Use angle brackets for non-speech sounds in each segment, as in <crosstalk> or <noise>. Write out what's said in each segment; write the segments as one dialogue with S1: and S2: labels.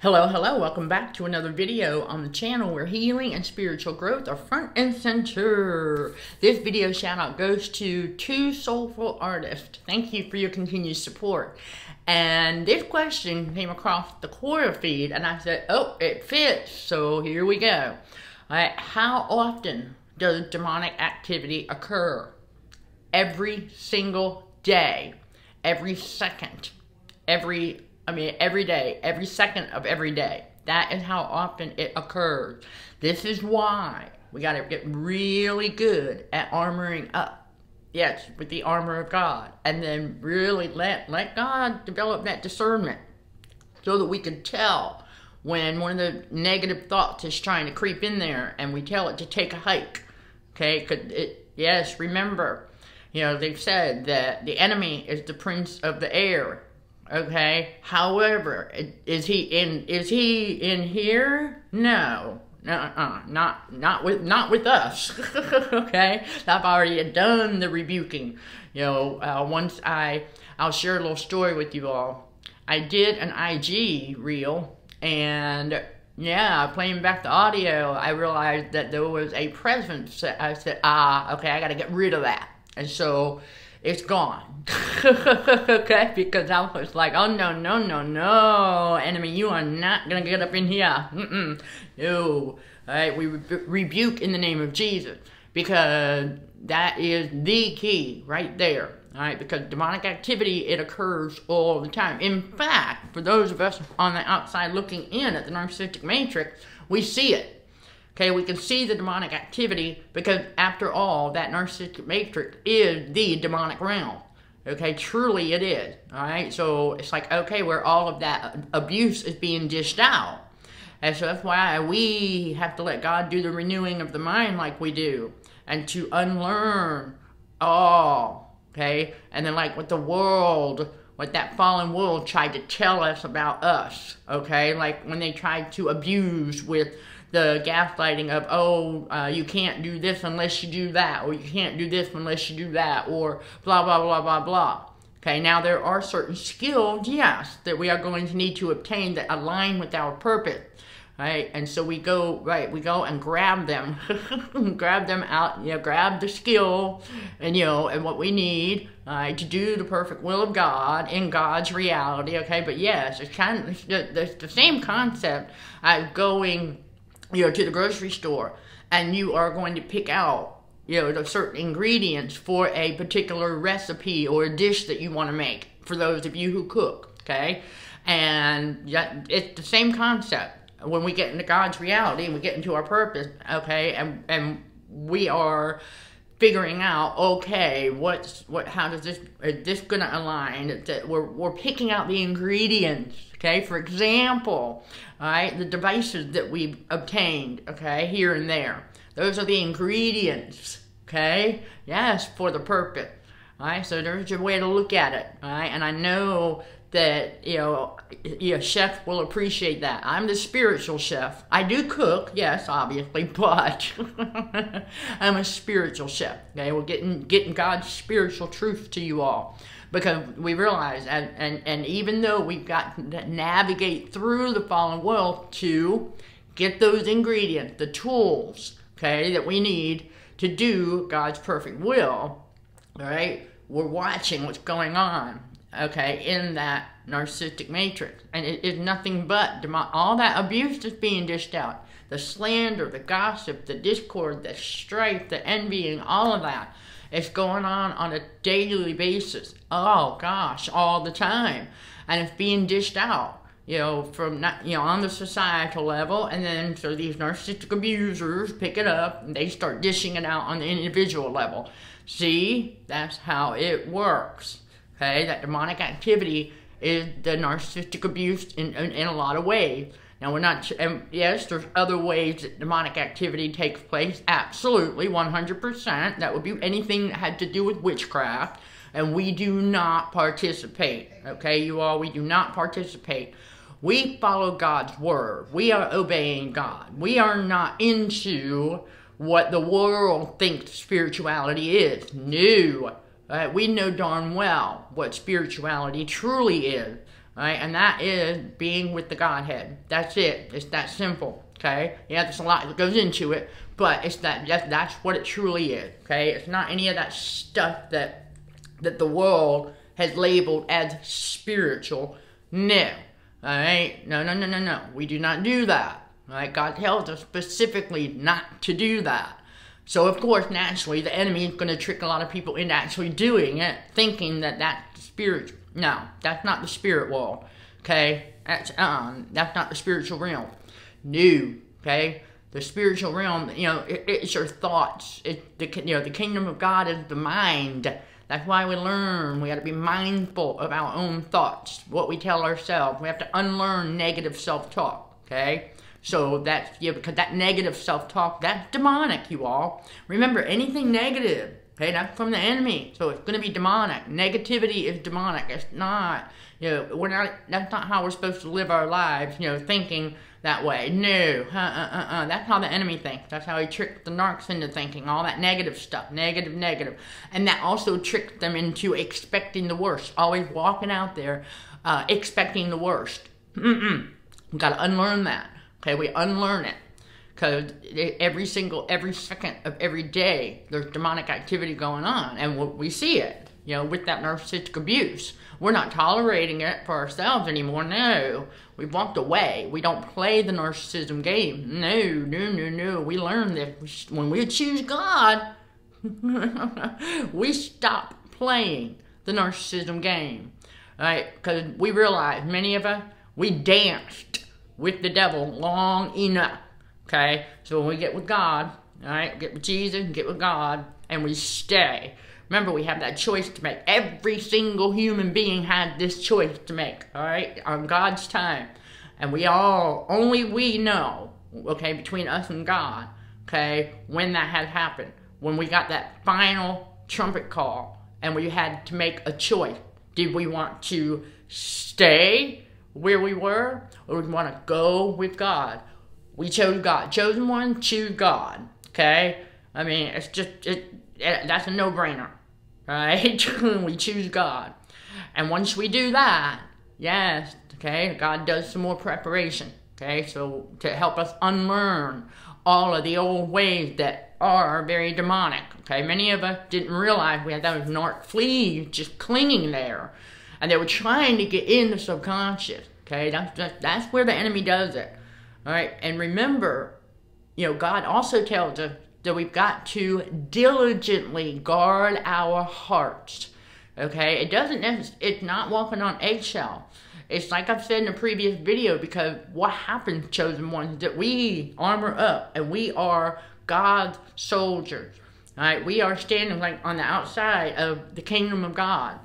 S1: Hello, hello, welcome back to another video on the channel where healing and spiritual growth are front and center. This video shout out goes to two soulful artists. Thank you for your continued support. And this question came across the Quora feed and I said, oh, it fits, so here we go. All right, how often does demonic activity occur? Every single day, every second, every I mean, every day, every second of every day. That is how often it occurs. This is why we got to get really good at armoring up. Yes, with the armor of God. And then really let, let God develop that discernment so that we can tell when one of the negative thoughts is trying to creep in there and we tell it to take a hike. Okay? It, yes, remember, you know, they've said that the enemy is the prince of the air Okay. However, is he in? Is he in here? No. Uh-uh. Not not with not with us. <laughs> okay. I've already done the rebuking. You know, uh, once I I'll share a little story with you all. I did an IG reel and yeah, playing back the audio, I realized that there was a presence. I said, ah, okay, I got to get rid of that. And so it's gone. <laughs> okay? Because I was like, oh no, no, no, no, enemy, you are not gonna get up in here. Mm-mm. No. Alright, we re rebuke in the name of Jesus. Because that is the key right there. Alright, because demonic activity, it occurs all the time. In fact, for those of us on the outside looking in at the narcissistic matrix, we see it. Okay, we can see the demonic activity because, after all, that narcissistic matrix is the demonic realm. Okay, truly it is. All right, so it's like, okay, where all of that abuse is being dished out. And so that's why we have to let God do the renewing of the mind like we do and to unlearn all. Okay, and then, like with the world, what that fallen world tried to tell us about us. Okay, like when they tried to abuse with the gaslighting of, oh, uh, you can't do this unless you do that, or you can't do this unless you do that, or blah, blah, blah, blah, blah. Okay, now there are certain skills, yes, that we are going to need to obtain that align with our purpose. Right, and so we go, right, we go and grab them, <laughs> grab them out, you know, grab the skill, and you know, and what we need, right, to do the perfect will of God in God's reality, okay, but yes, it's kind of, the, the same concept of going you know, to the grocery store and you are going to pick out, you know, the certain ingredients for a particular recipe or a dish that you want to make for those of you who cook, okay? And it's the same concept. When we get into God's reality and we get into our purpose, okay, and, and we are figuring out, okay, what's, what, how does this, is this gonna align? That we're, we're picking out the ingredients Okay, for example, all right, the devices that we've obtained, okay, here and there. Those are the ingredients, okay? Yes, for the purpose. All right, so there's a way to look at it, all right? And I know that, you know, your chef will appreciate that. I'm the spiritual chef. I do cook, yes, obviously, <laughs> but <laughs> I'm a spiritual chef, okay? We're getting, getting God's spiritual truth to you all because we realize, and, and, and even though we've got to navigate through the fallen world to get those ingredients, the tools, okay, that we need to do God's perfect will, all right, we're watching what's going on, okay, in that narcissistic matrix. And it is nothing but all that abuse that's being dished out the slander, the gossip, the discord, the strife, the envying, all of that it's going on on a daily basis. Oh gosh, all the time. And it's being dished out, you know, from not, you know, on the societal level. And then so these narcissistic abusers pick it up and they start dishing it out on the individual level. See, that's how it works. Okay, that demonic activity is the narcissistic abuse in, in, in a lot of ways. Now, we're not, and yes, there's other ways that demonic activity takes place. Absolutely, 100%. That would be anything that had to do with witchcraft. And we do not participate. Okay, you all, we do not participate. We follow God's word. We are obeying God. We are not into what the world thinks spirituality is. No. We know darn well what spirituality truly is. Right, and that is being with the Godhead. That's it. It's that simple. Okay. Yeah, there's a lot that goes into it, but it's that. That's, that's what it truly is. Okay. It's not any of that stuff that that the world has labeled as spiritual. No. All right. No. No. No. No. No. We do not do that. All right. God tells us specifically not to do that. So of course, naturally, the enemy is going to trick a lot of people into actually doing it, thinking that that's spiritual. No, that's not the spirit world. Okay, that's um, that's not the spiritual realm. No, okay. The spiritual realm, you know, it, it's your thoughts. It, the you know, the kingdom of God is the mind. That's why we learn. We got to be mindful of our own thoughts, what we tell ourselves. We have to unlearn negative self-talk. Okay. So that's yeah, because that negative self-talk, that's demonic, you all. Remember, anything negative, okay, that's from the enemy. So it's gonna be demonic. Negativity is demonic. It's not, you know, we're not that's not how we're supposed to live our lives, you know, thinking that way. No. Uh, uh, uh. That's how the enemy thinks. That's how he tricked the narcs into thinking. All that negative stuff. Negative, negative. And that also tricked them into expecting the worst. Always walking out there uh, expecting the worst. Mm-mm. We've got to unlearn that. Okay, we unlearn it because every single every second of every day there's demonic activity going on, and we see it. You know, with that narcissistic abuse, we're not tolerating it for ourselves anymore. No, we've walked away. We don't play the narcissism game. No, no, no, no. We learn that when we choose God, <laughs> we stop playing the narcissism game, right? Because we realize many of us we danced with the devil long enough. Okay? So when we get with God, all right, get with Jesus, get with God, and we stay. Remember, we have that choice to make. Every single human being had this choice to make, all right, on God's time. And we all, only we know, okay, between us and God, okay, when that had happened. When we got that final trumpet call and we had to make a choice. Did we want to stay where we were, or we want to go with God. We chose God. Chosen one, choose God. Okay? I mean, it's just, it, it that's a no brainer. Right? <laughs> we choose God. And once we do that, yes, okay, God does some more preparation. Okay? So to help us unlearn all of the old ways that are very demonic. Okay? Many of us didn't realize we had those narc fleas just clinging there and they were trying to get in the subconscious. Okay, that's just, that's where the enemy does it. All right, and remember, you know, God also tells us that we've got to diligently guard our hearts. Okay, it doesn't. It's not walking on eggshell. It's like I've said in a previous video because what happens, chosen ones, that we armor up and we are God's soldiers. All right, we are standing like on the outside of the kingdom of God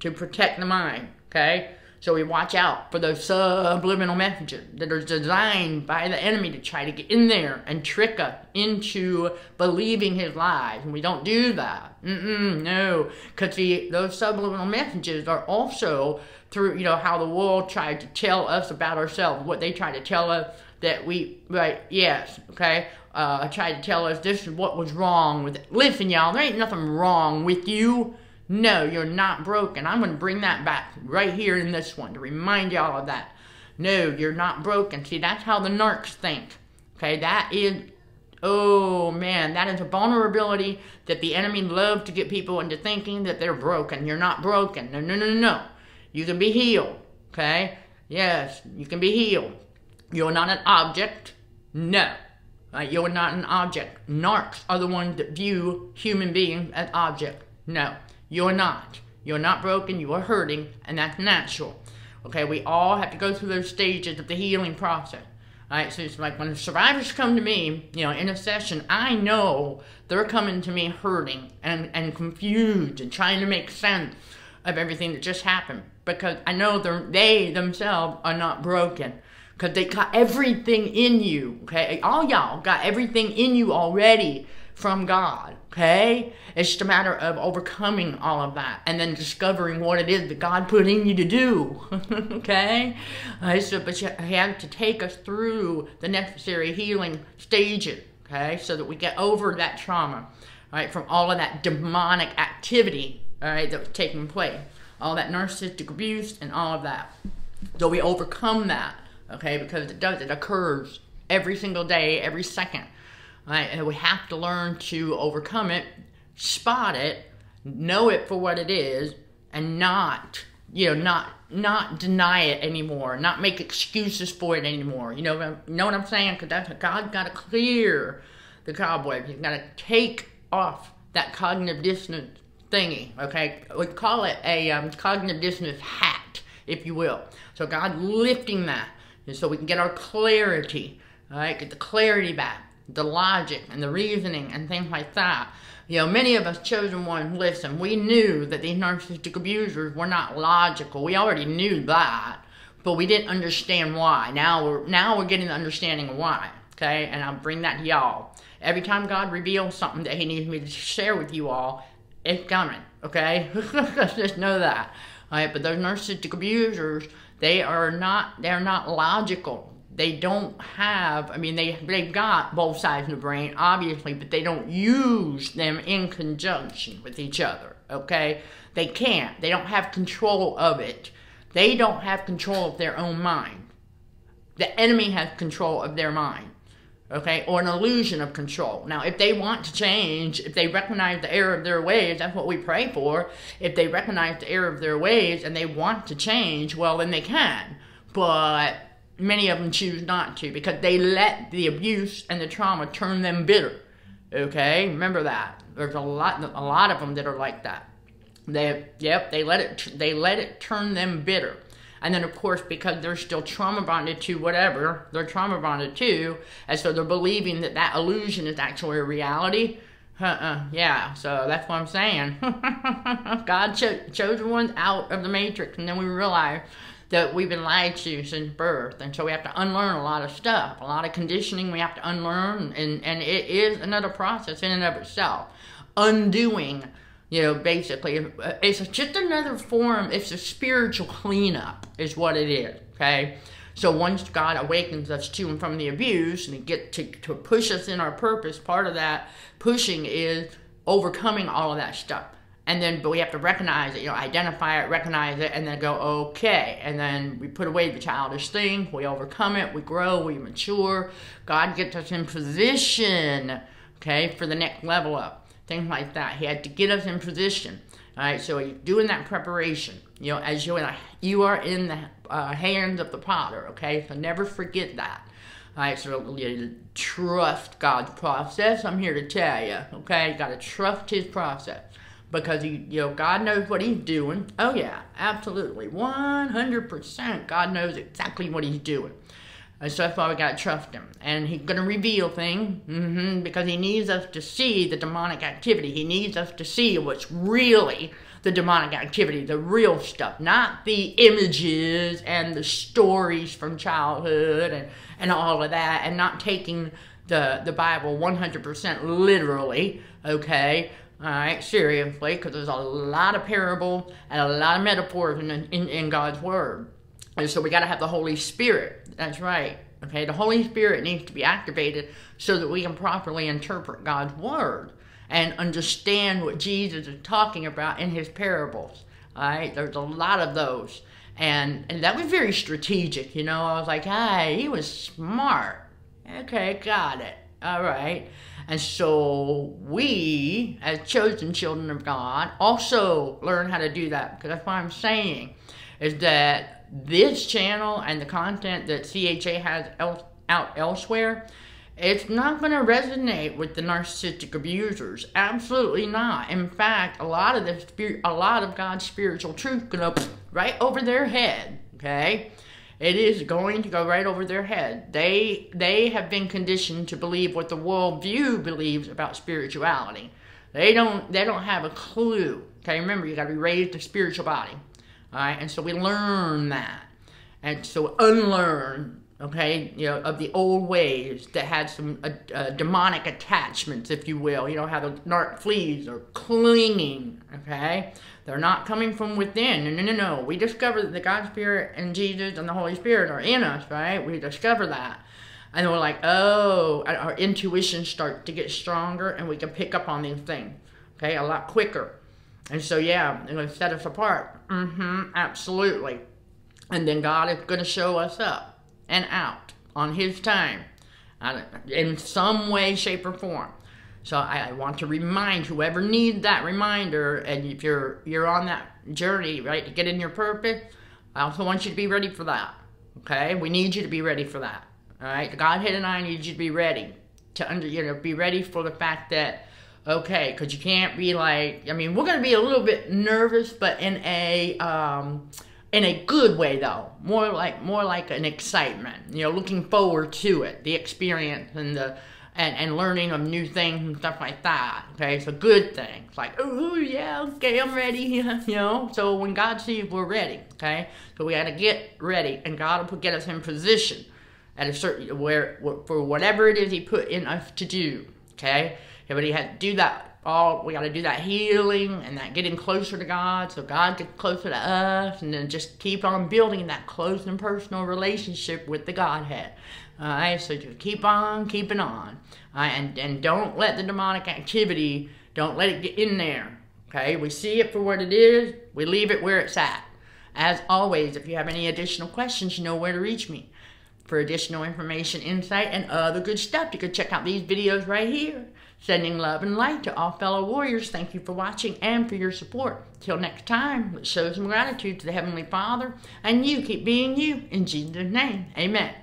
S1: to protect the mind, okay? So we watch out for those subliminal messages that are designed by the enemy to try to get in there and trick us into believing his lies. And we don't do that. Mm-mm, no. Because those subliminal messages are also through, you know, how the world tried to tell us about ourselves, what they tried to tell us that we, right, yes, okay, uh, tried to tell us this is what was wrong with it. Listen, y'all, there ain't nothing wrong with you. No, you're not broken. I'm going to bring that back right here in this one to remind y'all of that. No, you're not broken. See, that's how the narcs think. Okay, that is, oh man, that is a vulnerability that the enemy loves to get people into thinking that they're broken. You're not broken. No, no, no, no. You can be healed. Okay? Yes, you can be healed. You're not an object. No. Right? You're not an object. Narcs are the ones that view human beings as objects. No. You're not. You're not broken, you are hurting, and that's natural. Okay, we all have to go through those stages of the healing process. Alright, so it's like when survivors come to me, you know, in a session, I know they're coming to me hurting and, and confused and trying to make sense of everything that just happened. Because I know they themselves are not broken. Because they got everything in you, okay? All y'all got everything in you already from God, okay? It's just a matter of overcoming all of that and then discovering what it is that God put in you to do, <laughs> okay? Uh, so, but you have to take us through the necessary healing stages, okay? So that we get over that trauma, right? From all of that demonic activity, all right, that was taking place. All that narcissistic abuse and all of that. So we overcome that, okay, because it does, it occurs every single day, every second. Right? And we have to learn to overcome it, spot it, know it for what it is, and not, you know, not not deny it anymore, not make excuses for it anymore. You know, you know what I'm saying? Because that's God's got to clear the cobweb. He's got to take off that cognitive dissonance thingy. Okay, we call it a um, cognitive dissonance hat, if you will. So God lifting that, and so we can get our clarity. All right, get the clarity back, the logic and the reasoning and things like that. You know, many of us chosen ones, listen, we knew that these narcissistic abusers were not logical. We already knew that, but we didn't understand why. Now we're now we're getting the understanding of why. Okay, and I'll bring that to y'all. Every time God reveals something that He needs me to share with you all, it's coming. Okay, <laughs> just know that. All right, but those narcissistic abusers, they are not they're not logical they don't have, I mean, they, they've got both sides of the brain, obviously, but they don't use them in conjunction with each other, okay? They can't. They don't have control of it. They don't have control of their own mind. The enemy has control of their mind, okay? Or an illusion of control. Now, if they want to change, if they recognize the error of their ways, that's what we pray for. If they recognize the error of their ways and they want to change, well, then they can. But many of them choose not to because they let the abuse and the trauma turn them bitter. Okay, remember that. There's a lot, a lot of them that are like that. They, yep, they let it, they let it turn them bitter. And then, of course, because they're still trauma bonded to whatever they're trauma bonded to, and so they're believing that that illusion is actually a reality. Uh-uh, yeah, so that's what I'm saying. <laughs> God cho- chose ones out of the matrix, and then we realize that we've been lied to since birth. And so we have to unlearn a lot of stuff, a lot of conditioning we have to unlearn. And, and it is another process in and of itself. Undoing, you know, basically, it's just another form, it's a spiritual cleanup, is what it is, okay? So once God awakens us to and from the abuse and get to, to push us in our purpose, part of that pushing is overcoming all of that stuff and then but we have to recognize it you know identify it recognize it and then go okay. And then we put away the childish thing. We overcome it. We grow. We mature. God gets us in position okay for the next level up. Things like that. He had to get us in position. All right so you're doing that preparation. You know as you you are in the uh, hands of the potter okay? So never forget that. All right, so you trust God's process. I'm here to tell you, okay? You got to trust His process because you, you know God knows what He's doing. Oh yeah, absolutely, one hundred percent. God knows exactly what He's doing. And so that's why we gotta trust Him, and He's gonna reveal things mm-hmm, because He needs us to see the demonic activity. He needs us to see what's really the demonic activity, the real stuff, not the images and the stories from childhood and, and all of that, and not taking the, the Bible 100% literally, okay? All right, seriously, because there's a lot of parable and a lot of metaphors in, in, in God's Word. And so we got to have the Holy Spirit. That's right. Okay, the Holy Spirit needs to be activated so that we can properly interpret God's Word and understand what Jesus is talking about in his parables. All right, there's a lot of those. And, and that was very strategic, you know. I was like, hey, he was smart. Okay, got it. All right. And so we, as chosen children of God, also learn how to do that. Because that's what I'm saying is that this channel and the content that CHA has el- out elsewhere, it's not going to resonate with the narcissistic abusers. Absolutely not. In fact, a lot of the a lot of God's spiritual truth going to right over their head. Okay. It is going to go right over their head. They they have been conditioned to believe what the worldview believes about spirituality. They don't they don't have a clue. Okay, remember you got to be raised a spiritual body. All right, and so we learn that, and so unlearn. Okay, you know of the old ways that had some uh, uh, demonic attachments, if you will. You know how the narc fleas are clinging. Okay, they're not coming from within. No, no, no, no. We discover that the God Spirit and Jesus and the Holy Spirit are in us, right? We discover that. And we're like, oh, our intuition starts to get stronger and we can pick up on these things, okay, a lot quicker. And so, yeah, it's going to set us apart. Mm-hmm, absolutely. And then God is going to show us up and out on His time in some way, shape, or form. So I, want to remind whoever needs that reminder, and if you're you're on that journey, right, to get in your purpose, I also want you to be ready for that. Okay, we need you to be ready for that. All right, Godhead and I need you to be ready to under you know be ready for the fact that okay, because you can't be like I mean we're gonna be a little bit nervous, but in a um, in a good way though. More like more like an excitement you know looking forward to it the experience and the and, and learning of new things and stuff like that okay? A good thing it's like oh yeah okay i'm ready <laughs> you know? So when god sees we're ready okay? So we got to get ready and god will put get us in position at a certain where for whatever it is he put in us to do okay? Everybody had to do that all we got to do that healing and that getting closer to God so God gets closer to us and then just keep on building that close and personal relationship with the Godhead. All right, so just keep on keeping on. And, and don't let the demonic activity, don't let it get in there. Okay, we see it for what it is, we leave it where it's at. As always, if you have any additional questions, you know where to reach me. For additional information, insight, and other good stuff, you can check out these videos right here. Sending love and light to all fellow warriors. Thank you for watching and for your support. Till next time, let's show some gratitude to the Heavenly Father. And you keep being you. In Jesus' name, amen.